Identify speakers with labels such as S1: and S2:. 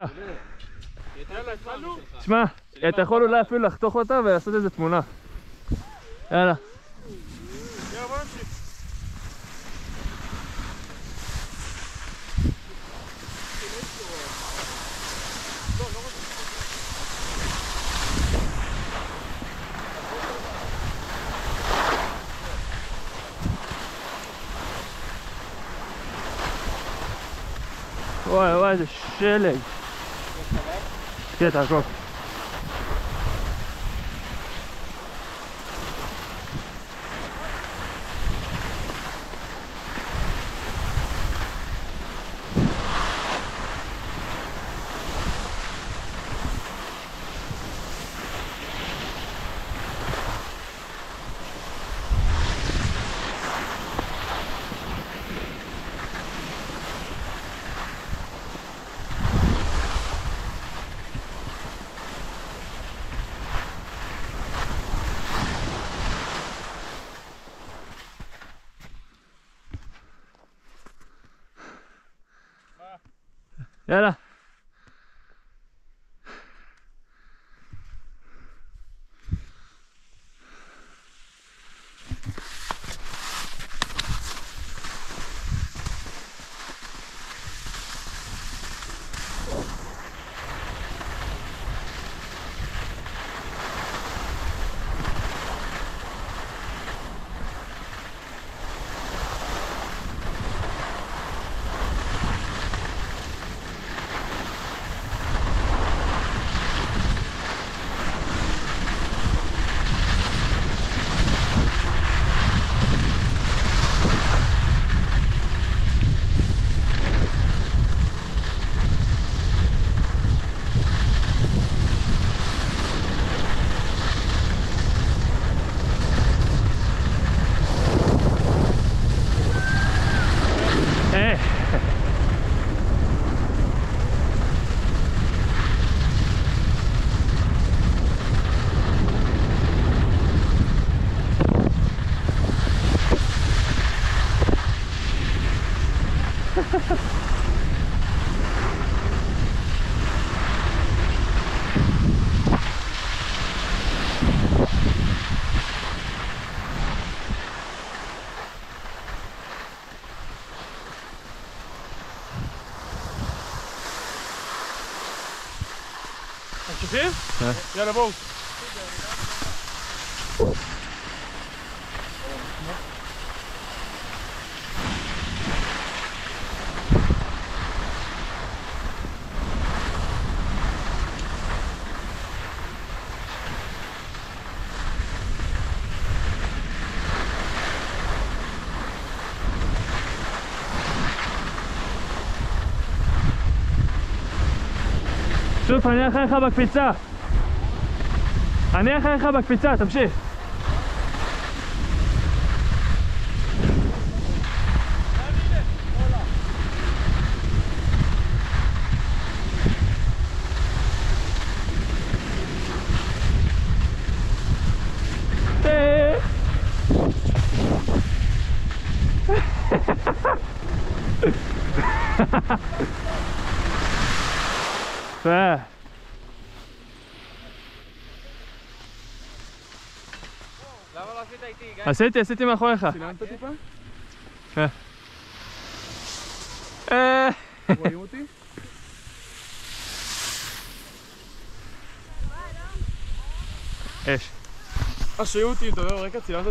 S1: יאללה, התחלנו?
S2: שמע, אתה יכול אולי אפילו לחתוך אותה ולעשות איזה תמונה. יאללה. וואי וואי, איזה שלג. университет Азов. כן, תעקוב. יאללה. אה.
S1: ממשיכים?
S2: כן.
S1: יאללה, בואו.
S2: שוב, אני אחריך בקפיצה. אני אחריך בקפיצה, תמשיך. אה. יפה.
S3: למה לא עשית איתי, גיא?
S2: עשיתי, עשיתי מאחוריך.
S1: צילמת טיפה?
S2: אה.
S1: רואים אותי?
S2: אש.
S1: אה, שיהיו אותי, אתה יודע, רקע צילמת